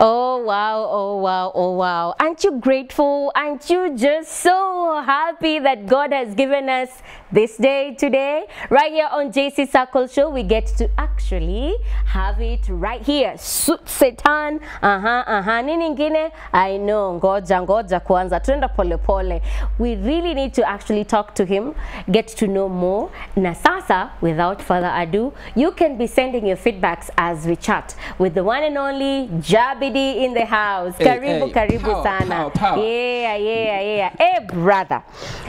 Oh wow, oh wow, oh wow. Aren't you grateful? Aren't you just so happy that God has given us this day today? Right here on JC Circle Show, we get to actually have it right here. Satan. Aha, aha. Nini ingine? I know. Ngoja, ngoja kwanza. Tuenda pole pole. We really need to actually talk to him, get to know more. Na sasa, without further ado, you can be sending your feedbacks as we chat with the one and only Jabidi in the house. Hey, Karibu, hey, karibu power, sana. power, power. Yeah, yeah, yeah. Eh, brother.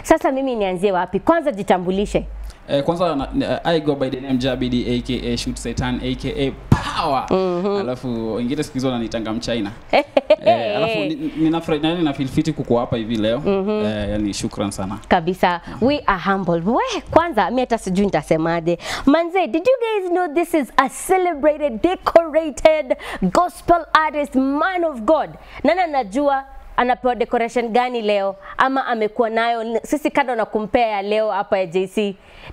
Sasa mimi nianzie wapi? Kwanza jitambulishe. Eh, kwanza na, na- I go by the name Jabidi aka Shoot Satan aka Power. Mm -hmm. Alafu wengine siku hizo wananitanga mchina. eh, alafu ni- ni- ninafurahi na nina feel kuko hapa hivi leo. Mm -hmm. Eh, yani shukran sana. kabisa Mm -hmm. we are humble we kwanza mi hata sijui nitasemaje manze did you guys know this is a celebrated decorated gospel artist man of god Nana anajua anapewa decoration gani leo? Ama amekuwa nayo? Sisi kando na kumpea ya leo hapa ya jc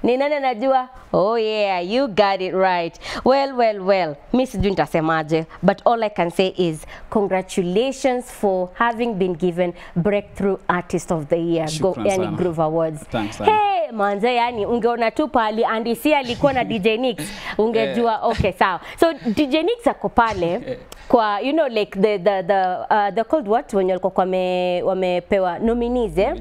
ni nani anajua? Oh yeah you got it right. Well well well. Mi sijui nitasemaje but all i can say is congratulations for having been given breakthrough artist of the year Go, yani groove awards. Thanks hey, manze yani ungeona tu pali andisi alikuwa na dj nix ungejua. Yeah. okay sawa. So dj nix ako pale kwa you know like the the the uh, the cold what when you're wame, wamepewa nominees eh?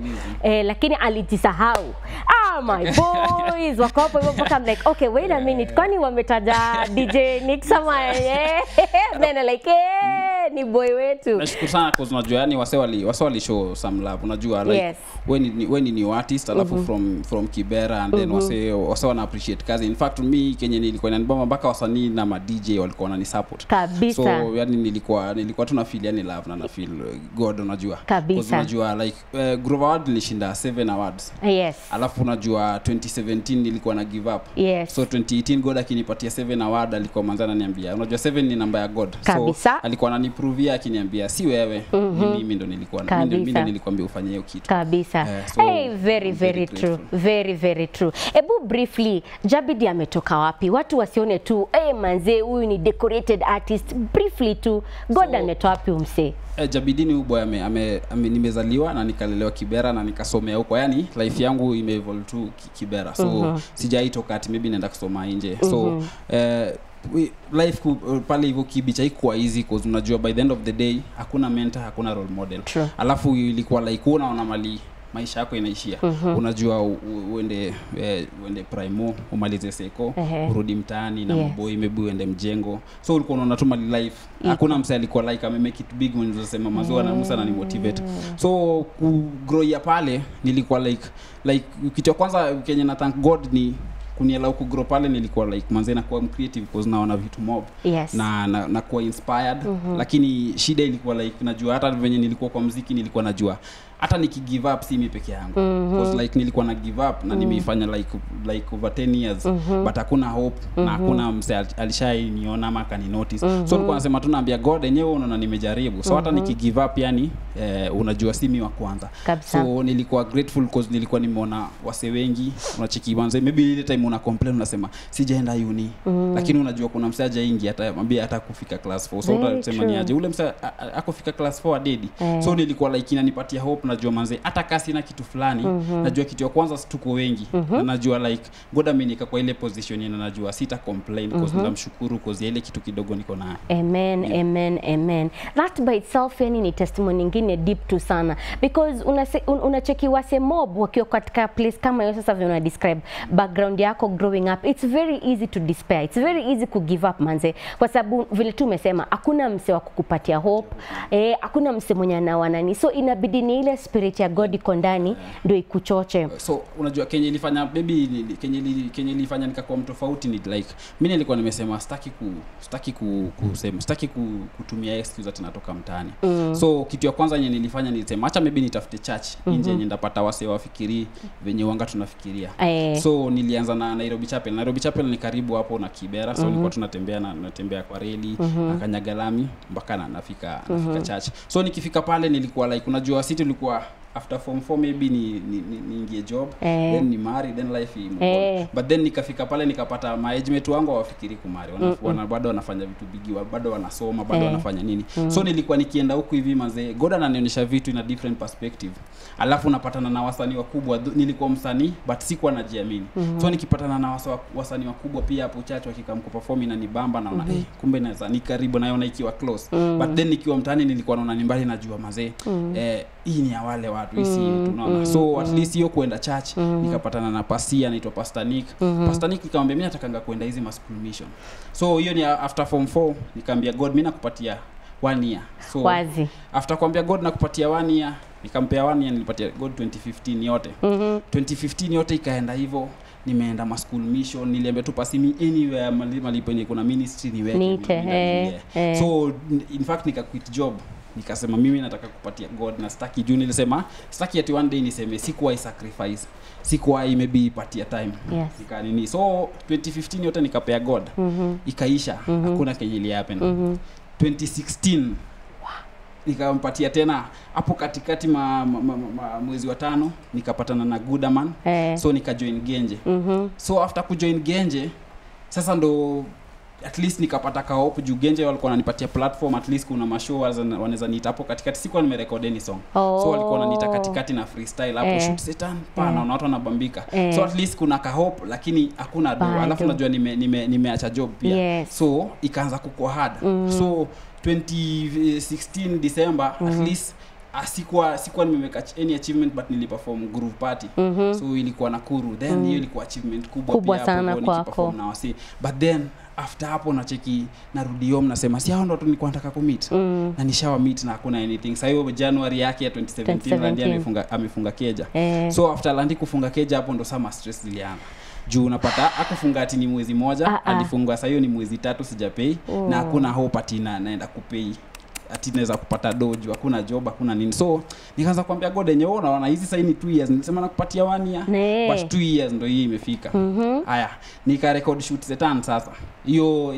eh, lakini alijisahau ah my boys wako hapo hivyo mpaka I'm like okay wait a minute kwani wametaja dj nix ama eh? then like eh, ni boy wetu Nashukuru sana kwa unajua yani wase wali wase wali show some love. Unajua like Yes. when ni when ni new artist alafu mm -hmm. from from Kibera and then wase wase wana appreciate kazi. In fact me Kenya nilikuwa inanibamba mpaka wasanii na ma DJ walikuwa wanani support. Kabisa. So yani nilikuwa nilikuwa tu na feel yani love na na feel uh, God unajua. Kabisa. 'Cause unajua like uh, Groove Award nilishinda 7 awards. yes Alafu unajua 2017 nilikuwa na give up. Yes. So 2018 God akinipatia 7 award alikuwa manzana ananiambia unajua 7 ni namba ya God. Kabisa. So alikuwa ananiprovia akiniambia si wewe ni mimi ndo nilikuwa mimi ndo- nilikwambia ufanye hiyo kitu. kabisa Eh, so, hey, very very very true very very true hebu briefly jabidi ametoka wapi watu wasione tu hey, manzee huyu ni decorated artist briefly tu god So- ametoa wapi umsee Eh, Jabidini huyu boy ame, ame, ame, nimezaliwa na nikalelewa Kibera na nikasomea huko. Yani life yangu imeevolve tu Kibera. So mm -hmm. sijaitoka ati maybe naenda kusoma nje. So mm -hmm. eh, we, life ku, uh, pale hivyo kibicha haikuwa easy cause unajua by the end of the day hakuna mentor, hakuna role model. True. Alafu ilikuwa like unaona mali maisha yako inaishia mm-hmm. unajua uende eh, uende primo umalize seko uh-huh. urudi mtaani na Yes. mboi maybe uende mjengo so ulikuwa unaona tu mali life hakuna mse alikuwa like ame make it big when unasema mazua na musa na ni motivate so ku grow ya pale nilikuwa like like kitu ya kwanza kenye na thank god ni kunialau kugrow pale nilikuwa like manze nakuwa creative because naona vitu mob. Yes. na na, na kuwa inspired lakini shida ilikuwa like najua hata venye nilikuwa kwa mziki nilikuwa najua hata nikigive up si mi peke yangu. Because like nilikuwa na give up na nimeifanya like like over 10 years. Mm -hmm. but hakuna hope mm -hmm. na hakuna mse al- alishainiona ama kani notice so nilikuwa nasema tu naambia god enyewe unaona nimejaribu. So hata nikigive up yani eh, unajua si mi wa kwanza. Kabisa. so nilikuwa grateful cause nilikuwa nimeona wase wengi unachiki wanze maybe ile time una complain unasema sijaenda uni. Mm. -hmm. lakini unajua kuna mse ajaingi hata mambia hata kufika class 4 so utasema ni aje? ule mse a- a- class 4 adedi Eh. so nilikuwa like inanipatia hope najua manze hata kasi na kitu fulani mm -hmm. najua kitu ya kwanza tuko wengi. Mm -hmm. na najua like god amenika kwa ile position na najua sita complain mm cause namshukuru cause ya ile kitu kidogo niko nayo. Amen yeah. amen amen. That by itself yani ni testimony nyingine deep tu sana. Because unacheki wase mob wakiwa katika place kama hiyo sasa vile una describe background yako growing up it's very easy to despair. It's very easy ku give up manze. Kwa sababu vile tu umesema hakuna mse wa kukupatia hope eh hakuna mse mwenye anawanani so inabidi ni ile spirit ya god iko ndani ndio ikuchoche so unajua Kenya ilifanya maybe Kenya kenye ili- Kenya ilifanya nikakuwa mtu tofauti ni like mimi nilikuwa nimesema sitaki ku sitaki ku, kusema sitaki ku, kutumia excuse ati natoka mtaani mm. so kitu ya kwanza yenye nilifanya nilisema acha maybe nitafute church mm-hmm. nje yenye ndapata wase wafikiri venye wanga tunafikiria Aye. so nilianza na Nairobi Chapel Nairobi Chapel ni karibu hapo na Kibera so mm -hmm. nilikuwa tunatembea na natembea kwa reli mm -hmm. na kanyagalami mpaka na nafika nafika mm -hmm. church so nikifika pale nilikuwa like unajua sisi tulikuwa Quar after form 4 maybe ni ni, ni, niingie job Eh. then ni mari then life Eh. but then nikafika pale nikapata management wangu hawafikiri kumari wana, mm wana, bado wanafanya vitu bigi bado wanasoma bado Eh. wanafanya nini mm. so nilikuwa nikienda huku hivi mazee god ananionyesha vitu in a different perspective alafu napatana na wasanii wakubwa nilikuwa msanii but sikuwa najiamini so nikipatana na wasa- wasanii wakubwa pia hapo chache wakikam kuperform inanibamba naona eh, kumbe naweza ni karibu naona ikiwa close mm-hmm. but then nikiwa mtaani nilikuwa naona ni mbali najua mazee eh, hii ni ya wale watu hii yetu unaona? So at least hiyo kuenda church nikapatana na pasia anaitwa pastor Nick. Pastor Nick nikamwambia mimi natakanga kuenda hizi ma school mission so hiyo ni after form 4 nikamwambia god mimi nakupatia one year. So wazi. after kuambia god nakupatia one year nikampea one year nilipatia god 2015 yote. Mhm. 2015 yote ikaenda hivyo nimeenda maschool mission niliambia tu pasimi anywhere mali penye kuna ministry niweke eh, eh. so in fact nikaquit job nikasema mimi nataka kupatia god na staki juu nilisema staki ati one day niseme sikuwahi sacrifice sikuwahi maybe ipatia time Yes. nika nini so 2015 yote nikapea god mm-hmm. ikaisha mm-hmm. hakuna kenye ili happen Mhm. 2016 nikampatia tena hapo katikati ma, ma, ma, ma, mwezi wa tano nikapatana na Gudaman hey. so nikajoin Genje mm-hmm. so after kujoin Genje sasa ndo at least nikapata kaop juu Genje walikuwa wananipatia platform at least kuna mashow wanaweza niita hapo katikati sikuwa nimerekod any song Oh. so walikuwa wananiita katikati na freestyle hapo Eh. shoot setan pana eh. na watu wanabambika Eh. so at least kuna kahop lakini hakuna do alafu najua nimeacha nime, nimeacha job pia Yes. so ikaanza kukua hard mm. so 2016 december mm -hmm. at least ah, sikuwa sikuwa nimemeka any achievement but niliperform groove party mm -hmm. so ilikuwa nakuru then hiyo ilikuwa achievement kubwa, Kubwa pia sana kwako. na wasi but then after hapo nacheki narudi home nasema si hao ndo nilikuwa nataka kumit Mm. na nishawa meet na hakuna anything sa hiyo january yake ya 2017 Randy 2017. amefunga amefunga keja Eh. so after landi kufunga keja hapo ndo sama stress zilianza juu unapata akufunga ati ni mwezi moja Ah, ah. alifunga hiyo ni mwezi tatu sijapei Oh. na hakuna hope ati naenda kupei ati naweza kupata dojo hakuna job hakuna nini. So nikaanza kuambia god enye wewe unaona hizi sasa ni 2 years. Nilisema nakupatia 1 year Nee. but 2 years ndio hii imefika. Haya nika record shoot setan sasa. Hiyo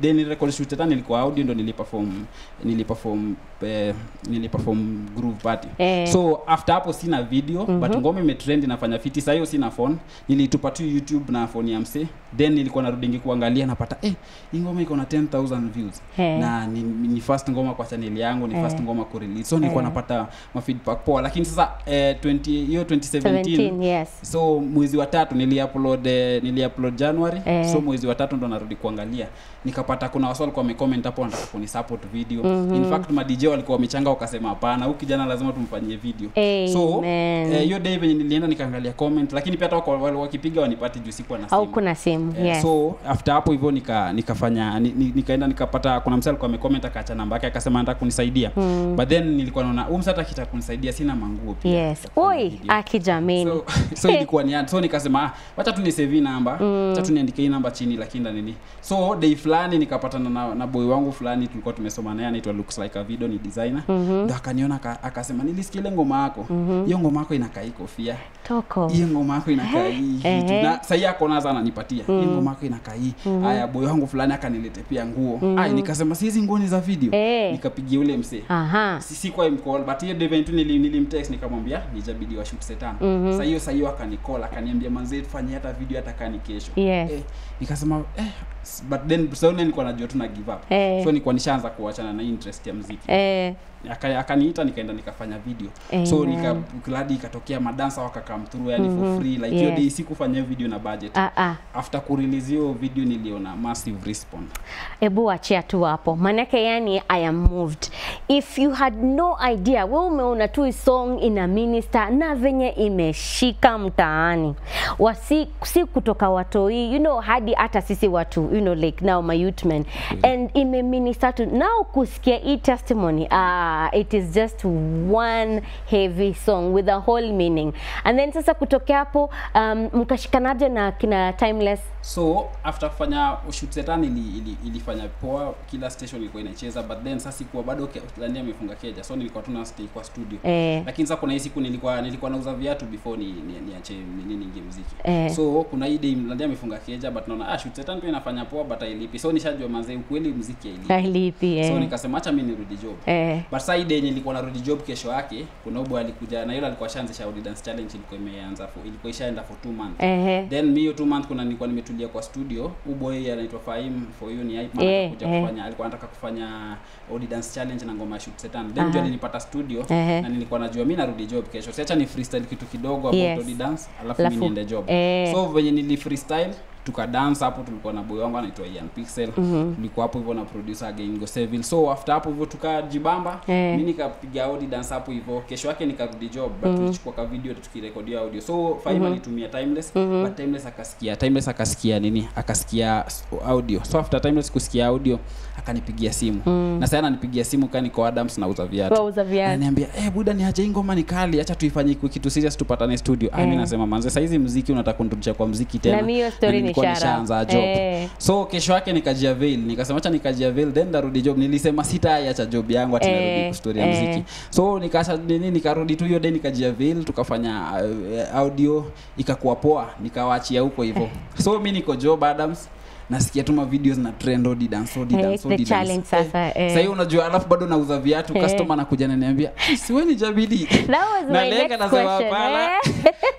then record shoot setan ilikuwa audio ndio niliperform niliperform eh, niliperform groove party. Eh. so after hapo sina video mm -hmm. but ngoma imetrend nafanya fiti. Sasa hiyo sina phone nilitupa tu youtube na phone ya mse then nilikuwa narudingi kuangalia napata eh ngome ngoma iko na 10000 views. Eh. na ni, ni first ngoma kwa channel yangu ni first Eh. ngoma ku release so nilikuwa Eh. napata ma feedback poa. Lakini sasa eh, 20 hiyo 2017 17 yes. So mwezi wa tatu niliupload eh, niliupload january. Eh. so mwezi wa tatu ndo narudi kuangalia. Nikapata kuna watu walikuwa wamecomment hapo wanataka kuni support video. Mm-hmm. in fact ma DJ walikuwa wamechanga wakasema hapana huyu kijana lazima tumfanyie video. So hiyo eh, hiyo day venye nilienda nikaangalia comment lakini pia hata wale wakipiga wanipati juu sikuwa na simu. au kuna simu Eh, yes. so after hapo hivyo nika nikafanya nikaenda nika nikapata kuna msali alikuwa amecomment akaacha namba yake akasema anataka kunisaidia. Mm. but then nilikuwa naona huyu msata akitaka kunisaidia sina manguo pia. Yes. Oi akijamini. So, so ilikuwa ni so nikasema ah, wacha tu nisave namba wacha tu niandike hii namba chini lakini na nini. So day fulani nikapatana na, na boy wangu fulani tulikuwa tumesoma naye anaitwa looks like a video ni designer. Mm ndo akaniona aka- akasema nilisikia ile ngoma yako. Hiyo ngoma yako inakaa hii kofia toko. Hiyo ngoma yako inakaa hii. kitu Ehe. na sahii akona sana ananipatia. Hiyo ngoma yako inakaa hii. Mm -hmm. haya boy wangu fulani akanilete pia nguo. Mm -hmm. ai nikasema si hizi nguo ni za video. Eh. Nikapigia ule msee aha Si- kwa mcall but hiyo nili, nilimtext nikamwambia nijabidi wa shoot setan mm-hmm. sasa hiyo sasa hiyo akanicall akaniambia manzee tufanye hata video hata kani kesho Yes. eh, nikasema eh but then so nilikuwa najua tu na give up. Eh. so nilikuwa nishaanza kuachana na interest ya muziki eh. Aka- akaniita nikaenda nikafanya video. So Amen. nika gladi ikatokea madansa wakakam through yani for free. Like hiyo Yes. day sikufanya hiyo video na budget. Uh-uh. after kurelease hiyo video niliona massive response. Ebu achia tu hapo. Manake yani i am moved. If you had no idea we umeona tu song ina minister na venye imeshika mtaani. Wasi si kutoka watoi you know hadi hata sisi watu you know like now my youth men mm -hmm. and imeminister to now kusikia hii testimony ah it is just one heavy song with a whole meaning and then sasa kutokea hapo um, mkashikanaje na kina timeless so after kufanya shoot setan ili, ili, ilifanya poa kila station ilikuwa inacheza but then sasa sikuwa bado Landi amefunga keja so nilikuwa tu na stay kwa studio Eh. lakini sasa kuna hii siku nilikuwa nilikuwa nauza viatu before ni niache ni, ni, ni, ni, ni, ni, ni, ni, muziki Eh. so kuna hii day amefunga keja but naona ah shoot setan pia inafanya inafanya poa but ailipi so nishajua mazee ukweli mziki ailipi Hailipi, so eh. nikasema acha mi nirudi job Eh. but saa ile yenye nilikuwa narudi job kesho yake kuna ubo alikuja na yule alikuwa shaanzisha Audi dance challenge ilikuwa imeanza for ilikuwa ishaenda for two months eh. then mi hiyo two month kuna nilikuwa nimetulia kwa studio ubo yeye anaitwa Faim for you ni hype man Eh, kuja eh. kufanya alikuwa anataka kufanya Audi dance challenge na ngoma ya shoot setan then Aha. ndio nilipata studio eh. na nilikuwa najua mi narudi job kesho siacha ni freestyle kitu kidogo about Yes. Audi dance alafu mi niende job eh. so venye nili freestyle tuka dance hapo tulikuwa na boy wangu anaitwa Ian Pixel. Mm-hmm. tulikuwa hapo hivyo na producer again Go Seville. So after hapo hivyo tukajibamba. Hey. mi nikapiga audio dance hapo hivyo. Kesho yake nikarudi job but tulichukua ka video tukirekodia audio. So Faima alitumia timeless mm-hmm. but timeless akasikia timeless akasikia nini? Akasikia audio. So after timeless kusikia audio akanipigia simu. Mm. na sasa ananipigia simu kani niko Adams na uza viatu. Wauza viatu. ananiambia eh buda ni aje ngoma ni kali acha tuifanye kitu serious tupatane studio. Ah mimi Eh. nasema manze saizi muziki unataka kunirudisha kwa muziki tena. Na hiyo story ni nilikuwa nishaanza job hey. so kesho yake nikajia veil nikasema acha nikajia veil then ndarudi job nilisema sitaacha job yangu ati narudi hey. kustoria hey. eh. muziki so nikasha nini nikarudi tu hiyo then nikajia veil tukafanya uh, audio ikakuwa poa nikawaachia huko hivyo so mi niko job Adams nasikia tuma videos na trend odi dance odi Eh, dance odi dance. challenge sasa, eh. sasa hiyo unajua alafu bado nauza viatu Eh. customer anakuja ananiambia jabidi That was my Nalenga next nasema question, hapana eh.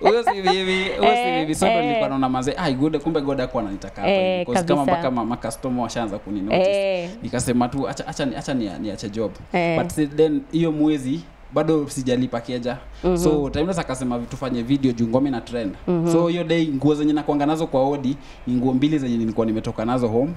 huyo si bibi huyo si Eh, bibi sasa ndo eh. nilikuwa naona mazee ai good kumbe god akuwa ananitaka hapa Eh, hivi. 'Cause kama mpaka ma- ma customer washaanza kuninotice Eh. nikasema tu acha acha ni- acha ni- niache job Eh. but si- then hiyo mwezi bado sijalipa keja mm-hmm. so timeless akasema tufanye video juu ngome na trend mm-hmm. so hiyo day nguo zenye nakwanga nazo kwa odi ni nguo mbili zenye nilikuwa nimetoka nazo home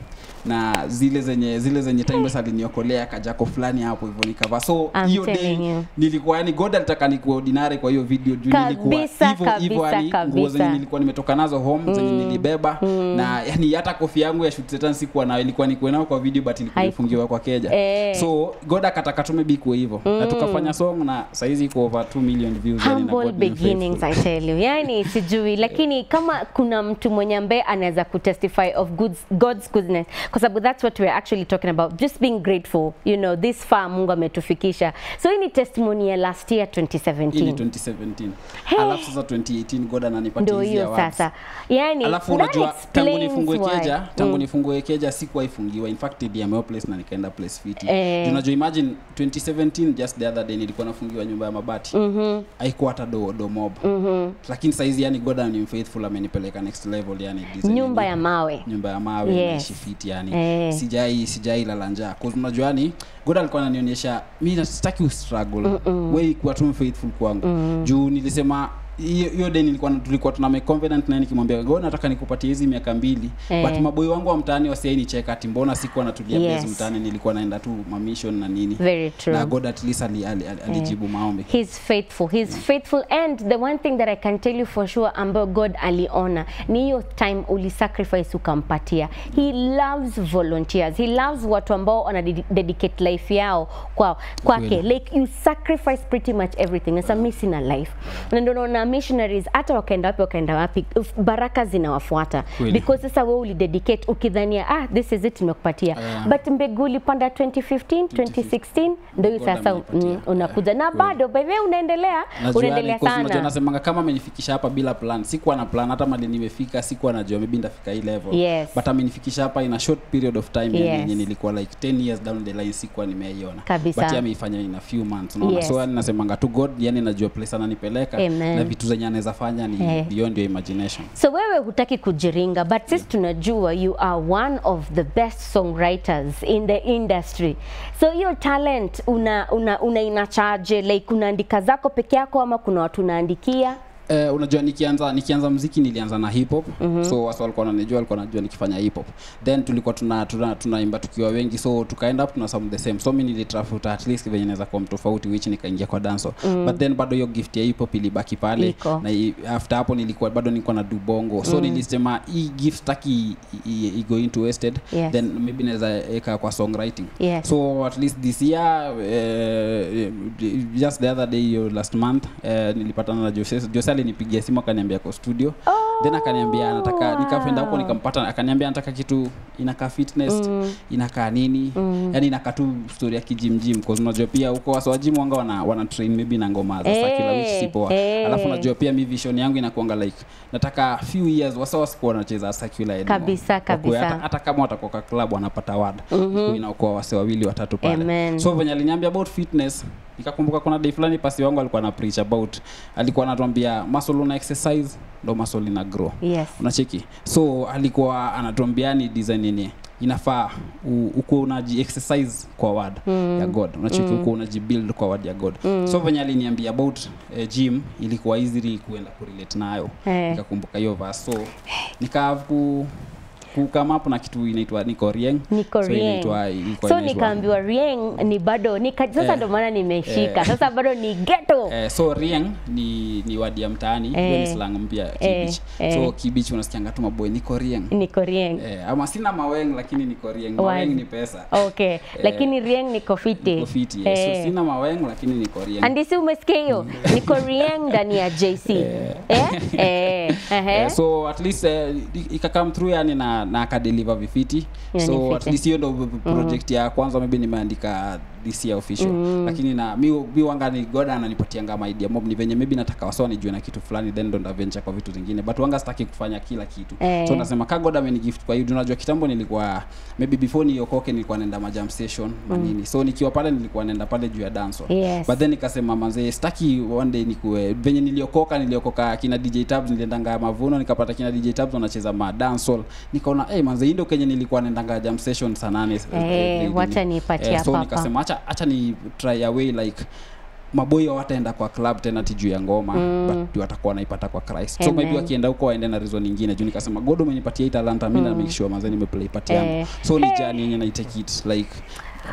na zile zenye zile zenye timeless aliniokolea kajako fulani hapo hivyo nikavaa so hiyo day nilikuwa yani god alitaka nikuwa ordinary kwa hiyo video juu nilikuwa hivyo hivyo yani nguo zenye nilikuwa nimetoka nazo home mm. zenye nilibeba mm. na yani hata kofia yangu ya shoot setan sikuwa nayo ilikuwa nikuwe nayo kwa video but ilikuwa ifungiwa kwa keja Eh. so god akataka tume maybe ikuwe hivyo na tukafanya song na saizi iko over 2 million views humble beginnings i tell you. Yani sijui lakini kama kuna mtu mwenye ambaye anaweza kutestify of goods, god's goodness kwa sababu that's what we're actually talking about just being grateful you know this far mungu ametufikisha. So hii ni testimony ya last year hii ni 2017 2017 Hey. alafu sasa 2018 god ananipatia ndio hizi hiyo awards. sasa. Yani alafu unajua tangu nifungue keja tangu nifungue keja sikuwahi fungiwa. In fact niliamewa place na nikaenda place fiti. Eh. Unajua imagine 2017 just the other day nilikuwa nafungiwa nyumba ya mabati mm-hmm. haikuwa hata do, do mob mm-hmm. lakini saizi yani god ni mfaithful amenipeleka next level yani design nyumba ya mawe nyumba ya mawe Yes. fit yani Eh. sijai sijai lala njaa cause unajua ni god alikuwa ananionyesha mi nasitaki ustruggle we kuwa tu faithful kwangu mm -hmm. juu nilisema hiyo deni nilikuwa tulikuwa tuna make confident na nikimwambia go nataka nikupatie hizi miaka mbili hey. but maboi wangu wa mtaani wasiaini cheka ati mbona sikuwa natulia Yes. yes. mtaani nilikuwa naenda tu mamishon na nini very true na god at least ali, ali, ali, alijibu maombi He's faithful. He's yeah. faithful. And the one thing that I can tell you for sure ambayo God aliona ni hiyo time ulisacrifice ukampatia. He loves volunteers. He loves watu ambao wana dedi- dedicate life yao kwa kwake. Like you sacrifice pretty much everything. sasa mimi sina life. Na ndio naona missionaries hata wakaenda wapi wakaenda wapi baraka zinawafuata. Because sasa wewe ulidedicate ukidhania ah this is it nimekupatia. Yeah. But mbegu ulipanda 2015, 2016 ndio hiyo sasa mm, unakuja. Na bado by the way unaendelea? Najua unaendelea sana unajua nasemanga kama amenifikisha hapa bila plan sikuwa na plan hata mali nimefika sikuwa najua maybe ndafika hii level. Yes. but amenifikisha hapa in a short period of time Yes. yenye nilikuwa like 10 years down the line sikuwa nimeiona. But ameifanya in a few months unaona? Yes. so yani nasemanga tu god yani najua place ananipeleka. Na vitu zenye anaweza fanya ni hey. beyond your imagination. So wewe hutaki kujiringa but sisi tunajua you are one of the best songwriters in the industry. So hiyo talent una, una, una inachaje like unaandika zako peke yako ama kuna watu unaandikia Eh, unajua nikianza nikianza mziki nilianza na hip hop mm-hmm. so watu walikuwa wananijua walikuwa wanajua nikifanya hip hop then tulikuwa tuna tuna tunaimba tukiwa wengi so tukaenda up tuna sound the same so mimi nilitafuta at least venye naweza kuwa mtofauti which nikaingia kwa danso mm -hmm. but then bado hiyo gift ya hip hop ilibaki pale Iko. na i- after hapo nilikuwa bado nilikuwa na dubongo so mm -hmm. nilisema hii gift taki go into wasted Yes. then maybe naweza eka kwa songwriting Yes. so at least this year uh, just the other day last month uh, nilipatana na Jose Jose alinipigia simu akaniambia ko studio oh, then akaniambia anataka nikafenda huko nikampata akaniambia anataka kitu inakaa fitness mm. inakaa nini mm. yani inakaa tu story ya kijimjim cause unajua pia huko wasa wa gym wanga wana, wana train maybe na ngoma za hey. kila wiki si poa eh. alafu unajua pia mi vision yangu inakuanga like nataka few years wasa wasikuwa wanacheza sakula Kabisa, kabisa. hata, hata kama watakuwa kwa club wanapata wada mm-hmm. inaokuwa wase wawili watatu pale Amen. so venye aliniambia about fitness nikakumbuka kuna day fulani pasi wangu alikuwa na preach about alikuwa anatuambia muscle una exercise ndo muscle ina grow yes unacheki so alikuwa anatuambia ni design yenye inafaa uko unaji exercise kwa word mm. ya god unacheki mm. uko unajibuild kwa word ya god mm. so venye aliniambia about uh, gym ilikuwa easy kuenda kurelate nayo hey. nikakumbuka hiyo verse so nika ku kukama hapo na kitu inaitwa niko rieng niko so Rieng. inaitwa ilikuwa so nikaambiwa rieng ni bado ni sasa Eh. ndo maana nimeshika Eh. sasa bado ni ghetto. Eh, so rieng ni ni wadi ya mtaani hiyo Eh. ni slang mpya kibichi kibich eh. so kibich unasikianga tu maboy niko rieng niko rieng eh, ama sina maweng lakini niko rieng maweng ni pesa okay Eh, lakini rieng niko fiti niko fiti eh. Eh. so sina maweng lakini niko rieng andisi umesikia hiyo niko rieng ndani ya jc eh? Eh, ehe. Eh, so at least eh, ikakam through yani na, na akadeliver vifiti yeah, so at least hiyo ndo project mm. ya kwanza maybe nimeandika this year official. Lakini na mi, mi wanga ni god ananipatianga maidia mob ni venye maybe nataka wasawa nijue na kitu fulani then ndo ndaventure kwa vitu zingine. But wanga sitaki kufanya kila kitu. Eh. so nasema ka god amenigift kwa hiyo unajua kitambo nilikuwa maybe before niokoke nilikuwa naenda majam station na nini. So nikiwa pale nilikuwa naenda pale juu ya dance Yes. but then nikasema manze sitaki one day nikuwe venye niliokoka niliokoka kina dj tabs niliendanga mavuno nikapata kina dj tabs wanacheza ma dancehall nikaona eh hey, manze hii ndio kenye nilikuwa naendanga jam session saa nane Eh, wacha nipatie so hapa hapa. nikasema acha acha ni try away like maboi wataenda kwa club tena tijuu ya ngoma mm. but watakuwa wanaipata kwa Christ so Amen. maybe wakienda huko waende na reason nyingine juu nikasema God umenipatia hii talanta mimi na make sure manze nimeplay part yangu Eh. so ni jani yenye naitekit take it like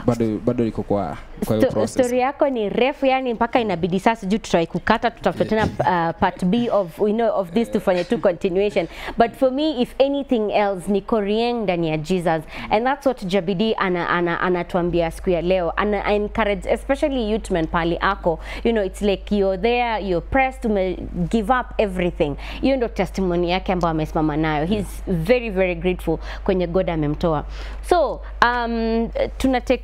bado bado iko kwa kwa hiyo Sto- process. story yako ni refu yani mpaka inabidi sasa sijui tutrai kukata tutafuta tena uh, part b of, you know, of this tufanye tu continuation. But for me if anything else ni korieng ndani ya jesus. And that's what jabidi ana, ana anatuambia siku ya leo. Ana I encourage especially youth men pali ako. You know it's like you're there you're pressed ume give up everything. Hiyo ndio testimony yake ambayo amesimama nayo. He's very very grateful kwenye god amemtoa. So um,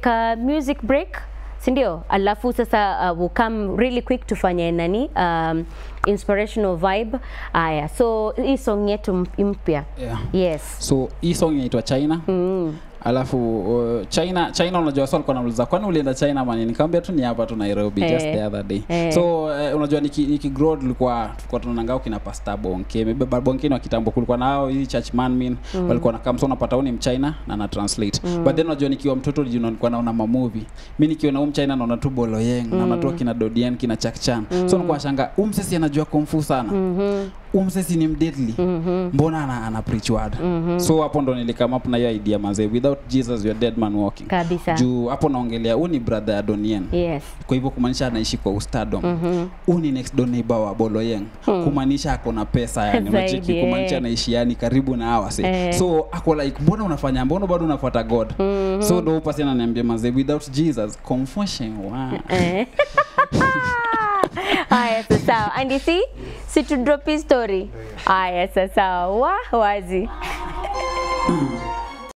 tunateka music break sindio? Alafu sasa uh, we'll come really quick tufanye nani um, inspirational vibe. Aya so hii song yetu mp- mpya. Yeah. yes. So hii song inaitwa china. Mm. Alafu uh, china china unajua so alikuwa nauliza kwani ulienda china mani nikamwambia tu ni hapa tu nairobi hey. just the other day Hey. so uh, unajua niki, niki grow tulikuwa tulikuwa tunanangao kina pasta bonke Baba bonke ni wa kitambo kulikuwa nao hii church man min mm. walikuwa na kamso unapata huu ni mchina na na translate mm. but then unajua nikiwa mtoto you know, nilikuwa naona mamovie mi nikiona huu mchina naona tu boloyeng mm. naona tu kina Dodian kina chakchan mm. so nilikuwa shanga huu msesi anajua kumfu sana mm-hmm umsesi ni mdeadly mm-hmm. mbona ana, ana preach word mm-hmm. so hapo ndo nilikama up na hiyo idea mazee without jesus you're dead man walking Kabisa. juu hapo naongelea huu ni brother ya donien yes kwa hivyo kumaanisha anaishi kwa ustadom mm-hmm. huu ni next door neighbor wa boloyeng hmm. kumaanisha ako na pesa yani unacheki eh. kumaanisha anaishi yani karibu na hawa Eh. so ako like mbona unafanya mbona bado unafuata god mm-hmm. so ndo upasi ananiambia mazee without jesus confusion wow. Eh. haya sasa and you see tu drop story haya sasa wa wazi